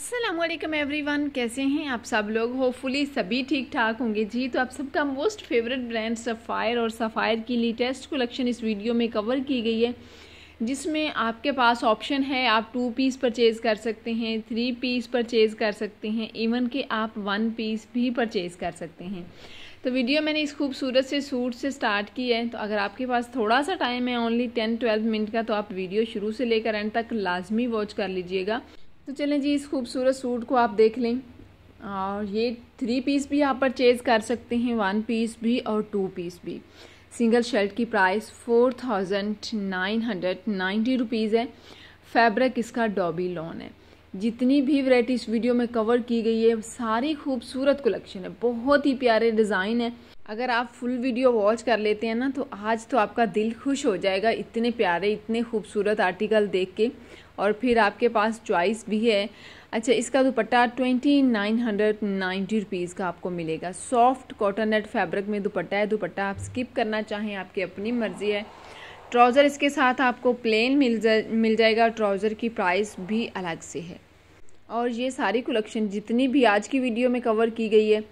Aslam everyone कैसे हैं आप सब लोग? होपफुली सभी ठीक ठाक होंगे। जी तो आप सबका मोस्ट फेवरेट ब्रांड सफ़ायर और सफ़ायर की लेटेस्ट कलेक्शन इस वीडियो में कवर की गई है, जिसमें आपके पास ऑप्शन है, आप टू पीस परचेज़ कर सकते हैं थ्री पीस परचेज़ कर सकते हैं इवन कि आप वन पीस भी परचेज़ कर सकते हैं। तो वीडियो मैंने इस खूबसूरत से सूट से स्टार्ट की है। तो अगर आपके पास थोड़ा सा टाइम है ओनली टेन ट्वेल्व मिनट का तो आप वीडियो शुरू से लेकर एंड तक लाजमी वॉच कर लीजिएगा। तो चलें जी, इस खूबसूरत सूट को आप देख लें। और ये थ्री पीस भी आप परचेज़ कर सकते हैं वन पीस भी और टू पीस भी। सिंगल शर्ट की price four thousand nine hundred ninety rupees है। फैब्रिक इसका डॉबी लॉन है। जितनी भी वैरायटी इस वीडियो में कवर की गई है, सारी खूबसूरत कलेक्शन है, बहुत ही प्यारे डिज़ाइन है। अगर आप फुल वीडियो वॉच कर लेते हैं ना तो आज तो आपका दिल खुश हो जाएगा इतने प्यारे, इतने खूबसूरत आर्टिकल देख के। और फिर आपके पास चॉइस भी है। अच्छा इसका दुपट्टा twenty nine hundred ninety rupees का आपको मिलेगा। सॉफ्ट कॉटन नेट फैब्रिक में दुपट्टा है, दुपट्टा आप स्किप करना चाहें, आपकी अपनी मर्ज़ी है। ट्राउज़र इसके साथ आपको प्लेन मिल जा, मिल जाएगा ट्राउज़र की प्राइस भी अलग से है। और ये सारी कलेक्शन जितनी भी आज की वीडियो में कवर की गई है,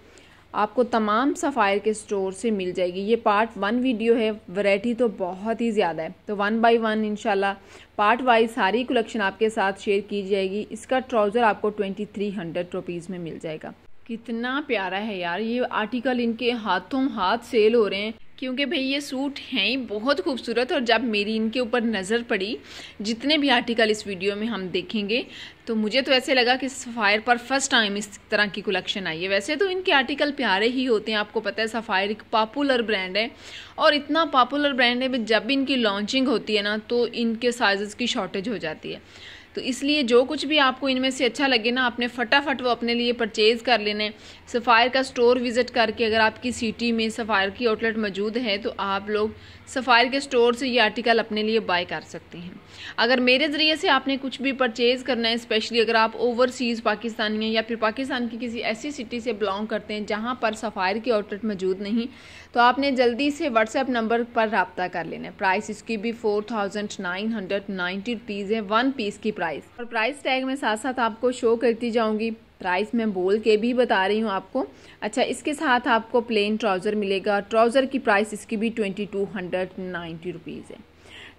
आपको तमाम सफ़ायर के स्टोर से मिल जाएगी। ये पार्ट वन वीडियो है वैरायटी तो बहुत ही ज़्यादा है। तो वन बाय वन इंशाल्लाह पार्ट वाइज सारी कलेक्शन आपके साथ शेयर की जाएगी। इसका ट्राउज़र आपको ट्वेंटी थ्री हंड्रेड रुपीज़ में मिल जाएगा। कितना प्यारा है यार, ये आर्टिकल इनके हाथों हाथ सेल हो रहे हैं। क्योंकि भाई ये सूट हैं ही बहुत खूबसूरत और जब मेरी इनके ऊपर नज़र पड़ी, जितने भी आर्टिकल इस वीडियो में हम देखेंगे तो मुझे तो ऐसे लगा कि सफ़ायर पर फ़र्स्ट टाइम इस तरह की कलेक्शन आई है। वैसे तो इनके आर्टिकल प्यारे ही होते हैं, आपको पता है सफ़ायर एक पॉपुलर ब्रांड है। और इतना पॉपुलर ब्रांड है, जब इनकी लॉन्चिंग होती है ना तो इनके साइज़ की शॉर्टेज हो जाती है। तो इसलिए जो कुछ भी आपको इनमें से अच्छा लगे ना, आपने फटाफट वो अपने लिए परचेज़ कर लेने। सफ़ायर का स्टोर विज़िट करके अगर आपकी सिटी में सफ़ायर की आउटलेट मौजूद है तो आप लोग सफ़ायर के स्टोर से ये आर्टिकल अपने लिए बाय कर सकते हैं। अगर मेरे ज़रिए से आपने कुछ भी परचेज़ करना है स्पेशली अगर आप ओवरसीज़ पाकिस्तानी हैं या फिर पाकिस्तान की किसी ऐसी सिटी से बिलोंग करते हैं, जहाँ पर सफ़ायर की आउटलेट मौजूद नहीं तो आपने जल्दी से व्हाट्सएप नंबर पर रबता कर लेना है। प्राइस इसकी भी four thousand nine hundred rupees है वन पीस की प्राइस और प्राइस टैग में साथ साथ आपको शो करती जाऊँगी। प्राइस मैं बोल के भी बता रही हूँ आपको। अच्छा इसके साथ आपको प्लेन ट्राउज़र मिलेगा। ट्राउज़र की प्राइस इसकी भी twenty two hundred ninety rupees है।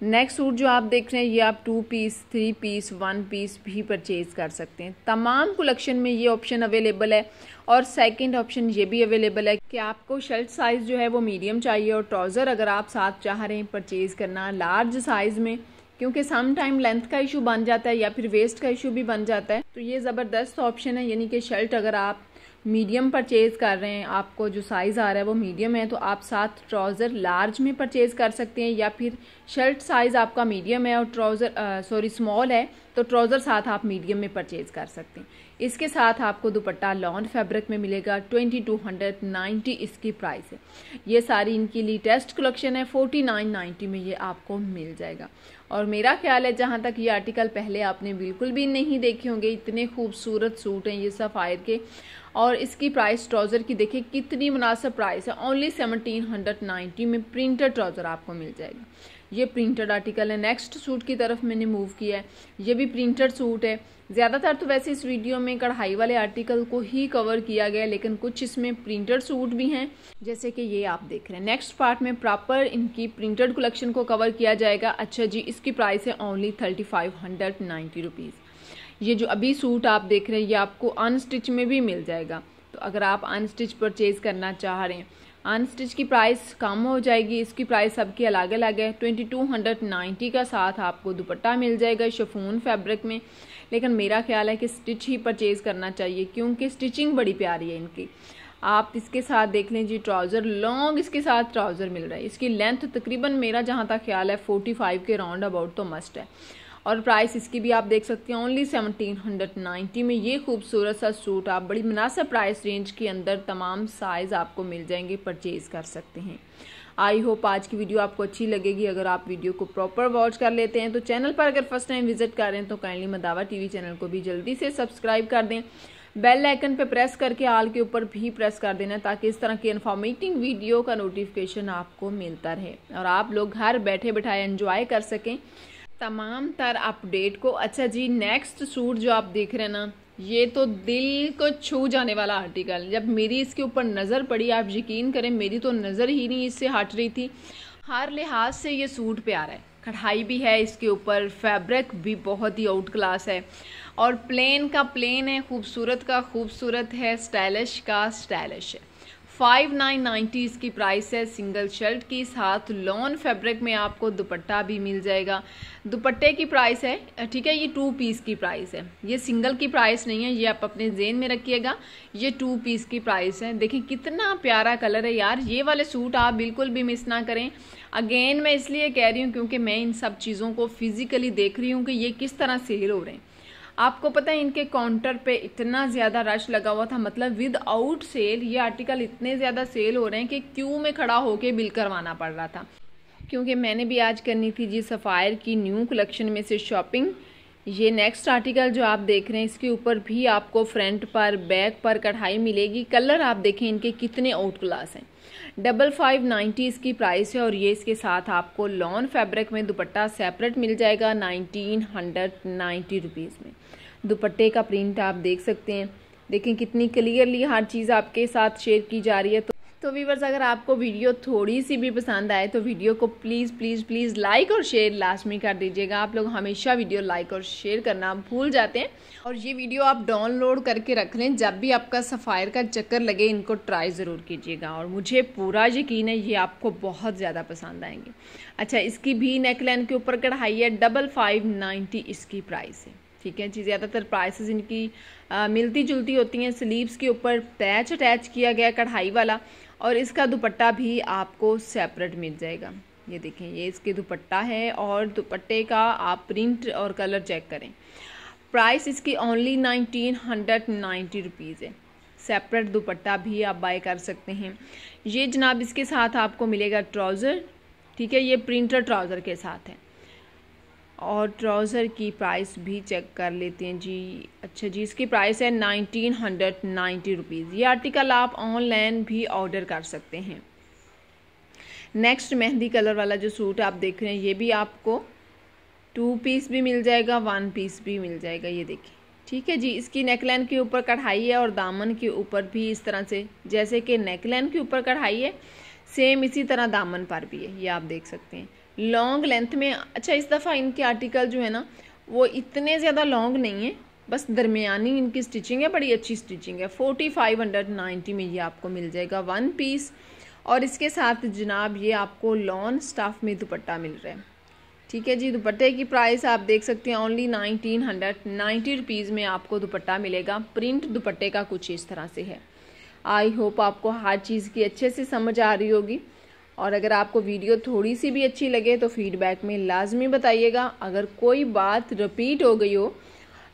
नेक्स्ट सूट जो आप देख रहे हैं, ये आप two piece three piece one piece भी परचेज़ कर सकते हैं। तमाम कलेक्शन में ये ऑप्शन अवेलेबल है। और सेकंड ऑप्शन ये भी अवेलेबल है कि आपको शर्ट साइज़ जो है वो मीडियम चाहिए। और ट्राउज़र अगर आप साथ चाह रहे हैं परचेज़ करना लार्ज साइज़ में क्योंकि सम टाइम लेंथ का इशू बन जाता है या फिर वेस्ट का इशू भी बन जाता है तो ये ज़बरदस्त ऑप्शन है। यानी कि शर्ट अगर आप मीडियम परचेज़ कर रहे हैं, आपको जो साइज़ आ रहा है वो मीडियम है तो आप साथ ट्राउज़र लार्ज में परचेज़ कर सकते हैं या फिर शर्ट साइज़ आपका मीडियम है और ट्राउज़र सॉरी स्मॉल है तो ट्राउज़र साथ आप मीडियम में परचेज़ कर सकते हैं। इसके साथ आपको दुपट्टा लॉन फैब्रिक में मिलेगा ट्वेंटी टू हंड्रेड नाइन्टी इसकी प्राइस है। ये सारी इनकी लेटेस्ट कलेक्शन है फोर्टी नाइन नाइन्टी में ये आपको मिल जाएगा। और मेरा ख्याल है, जहाँ तक ये आर्टिकल पहले आपने बिल्कुल भी नहीं देखे होंगे, इतने खूबसूरत सूट हैं ये सफ़ायर के। और इसकी प्राइस ट्राउज़र की देखिए कितनी मुनासिब प्राइस है। ओनली सेवनटीन हंड्रेड नाइन्टी में प्रिंटेड ट्राउज़र आपको मिल जाएगा। ये प्रिंटेड आर्टिकल है। नेक्स्ट सूट की तरफ़ मैंने मूव किया है। ये भी प्रिंटेड सूट है। ज़्यादातर तो वैसे इस वीडियो में कढ़ाई वाले आर्टिकल को ही कवर किया गया लेकिन कुछ इसमें प्रिंटेड सूट भी हैं। जैसे कि ये आप देख रहे हैं। नेक्स्ट पार्ट में प्रॉपर इनकी प्रिंटेड कलेक्शन को कवर किया जाएगा। अच्छा जी, इसकी प्राइस है only thirty five hundred ninety rupees ये जो अभी सूट आप देख रहे हैं, ये आपको अनस्टिच में भी मिल जाएगा। तो अगर आप अनस्टिच परचेज़ करना चाह रहे हैं अनस्टिच की प्राइस कम हो जाएगी, इसकी प्राइस सबकी अलग अलग है। ट्वेंटी टू हंड्रेड नाइन्टी का साथ आपको दुपट्टा मिल जाएगा शफून फैब्रिक में। लेकिन मेरा ख्याल है कि स्टिच ही परचेज़ करना चाहिए, क्योंकि स्टिचिंग बड़ी प्यारी है इनकी। आप इसके साथ देख लें जी ट्राउज़र लॉन्ग इसके साथ ट्राउज़र मिल रहा है। इसकी लेंथ तकरीबन मेरा जहाँ तक ख्याल है फोर्टी फाइव के राउंड अबाउट तो मस्ट है। और प्राइस इसकी भी आप देख सकते हैं ओनली सेवनटीन हंड्रेड नाइन्टी में ये खूबसूरत सा सूट आप बड़ी मुनासिब प्राइस रेंज के अंदर तमाम साइज़ आपको मिल जाएँगे परचेज़ कर सकते हैं। आई होप आज की वीडियो आपको अच्छी लगेगी। अगर आप वीडियो को प्रॉपर वॉच कर लेते हैं तो चैनल पर अगर फ़र्स्ट टाइम विज़िट कर रहे हैं तो काइंडली मदावा टीवी चैनल को भी जल्दी से सब्सक्राइब कर दें। बेल आइकन पर प्रेस करके आल के ऊपर भी प्रेस कर देना, ताकि इस तरह की इन्फॉर्मेटिव वीडियो का नोटिफिकेशन आपको मिलता रहे। और आप लोग घर बैठे बैठाए एंजॉय कर सकें। तमाम तर अपडेट को। अच्छा जी नेक्स्ट सूट जो आप देख रहे हैं ना, ये तो दिल को छू जाने वाला आर्टिकल जब मेरी इसके ऊपर नज़र पड़ी, आप यकीन करें, मेरी तो नज़र ही नहीं इससे हट रही थी। हर लिहाज से ये सूट प्यारा है। कढ़ाई भी है इसके ऊपर फैब्रिक भी बहुत ही आउट क्लास है। और प्लेन का प्लेन है, खूबसूरत का खूबसूरत है स्टाइलिश का स्टाइलिश है। फाइव नाइन नाइन्टी इसकी प्राइस है। सिंगल शर्ट की साथ लॉन फैब्रिक में आपको दुपट्टा भी मिल जाएगा। दुपट्टे की प्राइस है, ठीक है, ये टू पीस की प्राइस है। ये सिंगल की प्राइस नहीं है, ये आप अपने जेन में रखिएगा। ये टू पीस की प्राइस है। देखिए, कितना प्यारा कलर है यार। ये वाले सूट आप बिल्कुल भी मिस ना करें। अगेन, मैं इसलिए कह रही हूँ क्योंकि मैं इन सब चीज़ों को फिजिकली देख रही हूँ कि ये किस तरह सेल हो रहे हैं। आपको पता है इनके काउंटर पे इतना ज़्यादा रश लगा हुआ था मतलब विद आउट सेल ये आर्टिकल इतने ज़्यादा सेल हो रहे हैं कि क्यू में खड़ा होके बिल करवाना पड़ रहा था। क्योंकि मैंने भी आज करनी थी जी सफ़ायर की न्यू कलेक्शन में से शॉपिंग ये नेक्स्ट आर्टिकल जो आप देख रहे हैं, इसके ऊपर भी आपको फ्रंट पर बैक पर कढ़ाई मिलेगी। कलर आप देखें, इनके कितने आउट क्लास हैं। डबल फाइव नाइन्टी इसकी प्राइस है और ये इसके साथ आपको लॉन फैब्रिक में दुपट्टा सेपरेट मिल जाएगा नाइनटीन हंड्रेड नाइन्टी रुपीज़ में। दुपट्टे का प्रिंट आप देख सकते हैं। देखें कितनी क्लियरली हर चीज़ आपके साथ शेयर की जा रही है। तो तो वीवर्स अगर आपको वीडियो थोड़ी सी भी पसंद आए तो वीडियो को प्लीज़ प्लीज़ प्लीज़ लाइक और शेयर लास्ट में कर दीजिएगा। आप लोग हमेशा वीडियो लाइक और शेयर करना भूल जाते हैं। और ये वीडियो आप डाउनलोड करके रख लें। जब भी आपका सफ़ायर का चक्कर लगे, इनको ट्राई ज़रूर कीजिएगा। और मुझे पूरा यकीन है, ये आपको बहुत ज़्यादा पसंद आएँगे। अच्छा इसकी भी नेकलाइन के ऊपर कढ़ाई है। डबल फाइव नाइन्टी इसकी प्राइस है। ठीक है जी ज़्यादातर प्राइसेस इनकी आ, मिलती जुलती होती हैं। स्लीव्स के ऊपर पैच अटैच किया गया कढ़ाई वाला और इसका दुपट्टा भी आपको सेपरेट मिल जाएगा। ये देखें ये इसके दुपट्टा है और दुपट्टे का आप प्रिंट और कलर चेक करें। प्राइस इसकी only nineteen hundred ninety rupees है। सेपरेट दुपट्टा भी आप बाय कर सकते हैं। ये जनाब इसके साथ आपको मिलेगा ट्राउज़र ठीक है? ये प्रिंटर ट्राउज़र के साथ है। और ट्राउज़र की प्राइस भी चेक कर लेते हैं जी। अच्छा जी, इसकी प्राइस है नाइनटीन हंड्रेड नाइन्टी रुपीज़ ये आर्टिकल आप ऑनलाइन भी ऑर्डर कर सकते हैं। नेक्स्ट मेहंदी कलर वाला जो सूट आप देख रहे हैं, ये भी आपको टू पीस भी मिल जाएगा, वन पीस भी मिल जाएगा, ये देखिए। ठीक है जी, इसकी नेकलाइन के ऊपर कढ़ाई है और दामन के ऊपर भी इस तरह से, जैसे कि नेकलाइन के ऊपर कढ़ाई है, सेम इसी तरह दामन पर भी है, ये आप देख सकते हैं। लॉन्ग लेंथ में अच्छा इस दफ़ा इनके आर्टिकल जो है ना, वो इतने ज़्यादा लॉन्ग नहीं है। बस दरमियानी इनकी स्टिचिंग है, बड़ी अच्छी स्टिचिंग है। फोर्टी फाइव हंड्रेड नाइन्टी में ये आपको मिल जाएगा वन पीस और इसके साथ जनाब ये आपको लॉन स्टाफ में दुपट्टा मिल रहा है। ठीक है जी, दुपट्टे की प्राइस आप देख सकते हैं only nineteen hundred ninety rupees में आपको दुपट्टा मिलेगा। प्रिंट दुपट्टे का कुछ इस तरह से है। आई होप आपको हर चीज़ की अच्छे से समझ आ रही होगी। और अगर आपको वीडियो थोड़ी सी भी अच्छी लगे तो फीडबैक में लाजमी बताइएगा। अगर कोई बात रिपीट हो गई हो,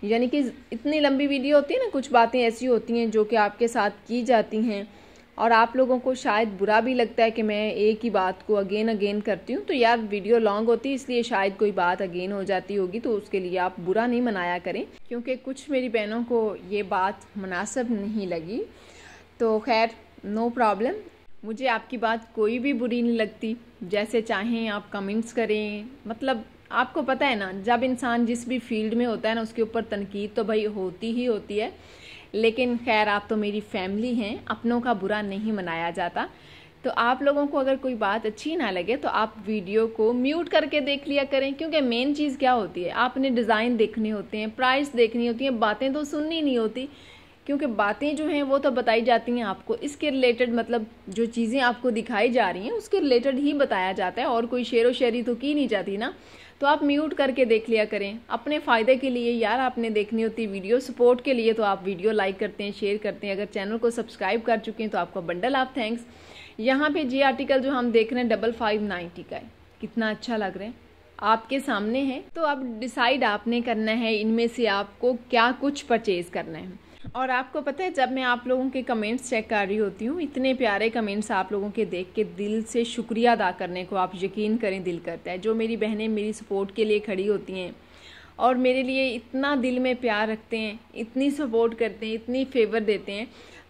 यानी कि इतनी लंबी वीडियो होती है ना, कुछ बातें ऐसी होती हैं जो कि आपके साथ की जाती हैं और आप लोगों को शायद बुरा भी लगता है कि मैं एक ही बात को अगेन अगेन करती हूँ तो यार वीडियो लॉन्ग होती है, इसलिए शायद कोई बात अगेन हो जाती होगी तो उसके लिए आप बुरा नहीं मनाया करें। क्योंकि कुछ मेरी बहनों को ये बात मुनासब नहीं लगी। तो खैर नो प्रॉब्लम मुझे आपकी बात कोई भी बुरी नहीं लगती। जैसे चाहें, आप कमेंट्स करें। मतलब आपको पता है ना, जब इंसान जिस भी फ़ील्ड में होता है ना, उसके ऊपर तनकीद तो भाई होती ही होती है। लेकिन खैर, आप तो मेरी फैमिली हैं, अपनों का बुरा नहीं मनाया जाता। तो आप लोगों को अगर कोई बात अच्छी ना लगे तो आप वीडियो को म्यूट करके देख लिया करें। क्योंकि मेन चीज़ क्या होती है? आपने डिज़ाइन देखने होते हैं प्राइस देखनी होती हैं, बातें तो सुननी नहीं होती। क्योंकि बातें जो हैं वो तो बताई जाती हैं आपको। इसके रिलेटेड मतलब जो चीज़ें आपको दिखाई जा रही हैं, उसके रिलेटेड ही बताया जाता है, और कोई शेर व शेरी तो की नहीं जाती ना। तो आप म्यूट करके देख लिया करें। अपने फ़ायदे के लिए यार आपने देखनी होती वीडियो सपोर्ट के लिए तो आप वीडियो लाइक करते हैं शेयर करते हैं। अगर चैनल को सब्सक्राइब कर चुके हैं तो आपका बंडल आप थैंक्स यहाँ पे जी आर्टिकल जो हम देख रहे हैं डबल फाइव नाइन्टी का है। कितना अच्छा लग रहा है। आपके सामने है। तो अब डिसाइड आपने करना है, इनमें से आपको क्या कुछ परचेज करना है। और आपको पता है, जब मैं आप लोगों के कमेंट्स चेक कर रही होती हूँ, इतने प्यारे कमेंट्स आप लोगों के देख के दिल से शुक्रिया अदा करने को आप यकीन करें, दिल करता है। जो मेरी बहनें मेरी सपोर्ट के लिए खड़ी होती हैं और मेरे लिए इतना दिल में प्यार रखते हैं, इतनी सपोर्ट करते हैं, इतनी फेवर देते हैं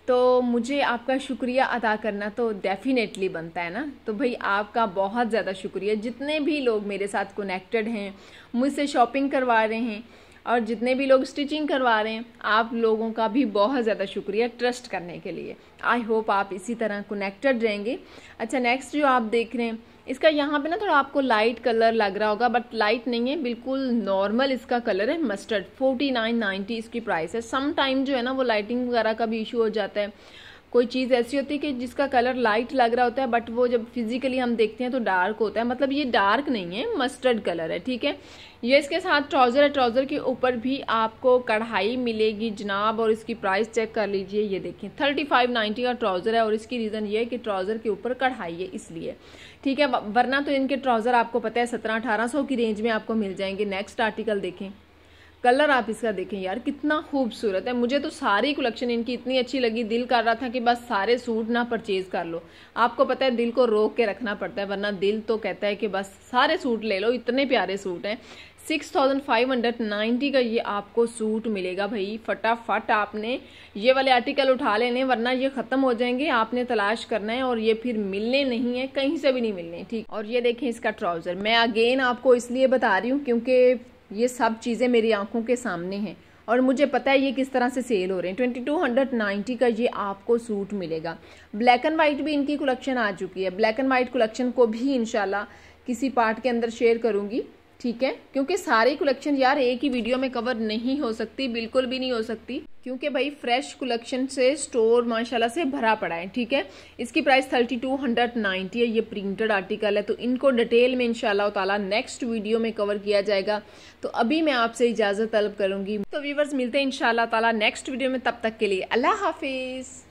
तो मुझे आपका शुक्रिया अदा करना तो डेफिनेटली बनता है ना। तो भाई, आपका बहुत ज़्यादा शुक्रिया। जितने भी लोग मेरे साथ कनेक्टेड हैं, मुझसे शॉपिंग करवा रहे हैं और जितने भी लोग स्टिचिंग करवा रहे हैं, आप लोगों का भी बहुत ज़्यादा शुक्रिया ट्रस्ट करने के लिए। आई होप आप इसी तरह कनेक्टेड रहेंगे। अच्छा नेक्स्ट जो आप देख रहे हैं, इसका यहाँ पे ना थोड़ा आपको लाइट कलर लग रहा होगा बट लाइट नहीं है, बिल्कुल नॉर्मल इसका कलर है मस्टर्ड फोर्टी नाइन नाइन्टी इसकी प्राइस है। सम टाइम जो है ना, वो लाइटिंग वगैरह का भी इशू हो जाता है। कोई चीज़ ऐसी होती है कि जिसका कलर लाइट लग रहा होता है बट वो जब फिजिकली हम देखते हैं तो डार्क होता है। मतलब ये डार्क नहीं है मस्टर्ड कलर है, ठीक है? ये इसके साथ ट्राउज़र है। ट्राउज़र के ऊपर भी आपको कढ़ाई मिलेगी जनाब, और इसकी प्राइस चेक कर लीजिए, ये देखिए थर्टी फाइव नाइन्टी का ट्राउज़र है, और इसकी रीज़न ये है कि ट्राउज़र के ऊपर कढ़ाई है, इसलिए। ठीक है? वरना तो इनके ट्राउज़र आपको पता है, सत्रह अठारह सौ की रेंज में आपको मिल जाएँगे। नेक्स्ट आर्टिकल देखें। कलर आप इसका देखें यार, कितना खूबसूरत है। मुझे तो सारी कलेक्शन इनकी इतनी अच्छी लगी, दिल कर रहा था कि बस सारे सूट ना परचेज कर लो। आपको पता है दिल को रोक के रखना पड़ता है, वरना दिल तो कहता है कि बस सारे सूट ले लो, इतने प्यारे सूट हैं। Six thousand five hundred ninety का ये आपको सूट मिलेगा भाई, फटाफट आपने ये वाले आर्टिकल उठा लेने, वरना ये खत्म हो जाएँगे, आपने तलाश करना है और ये फिर मिलने नहीं है, कहीं से भी नहीं मिलने, ठीक? और ये देखें इसका ट्राउज़र मैं अगेन आपको इसलिए बता रही हूँ क्योंकि ये सब चीज़ें मेरी आँखों के सामने हैं। और मुझे पता है ये किस तरह से सेल हो रहे हैं। ट्वेंटी टू हंड्रेड नाइन्टी का ये आपको सूट मिलेगा। ब्लैक एंड वाइट भी इनकी कलेक्शन आ चुकी है। ब्लैक एंड वाइट कलेक्शन को भी इनशाला किसी पार्ट के अंदर शेयर करूँगी। ठीक है? क्योंकि सारी कलेक्शन यार एक ही वीडियो में कवर नहीं हो सकती, बिल्कुल भी नहीं हो सकती। क्योंकि भाई फ्रेश कलेक्शन से स्टोर माशाल्लाह से भरा पड़ा है, ठीक है? इसकी price thirty two hundred ninety है, ये प्रिंटेड आर्टिकल है तो इनको डिटेल में इनशाला ताला नेक्स्ट वीडियो में कवर किया जाएगा। तो अभी मैं आपसे इजाज़त तलब करूँगी। तो व्यूवर्स मिलते हैं इनशाला ताला नेक्स्ट वीडियो में, तब तक के लिए अल्लाह हाफिज़।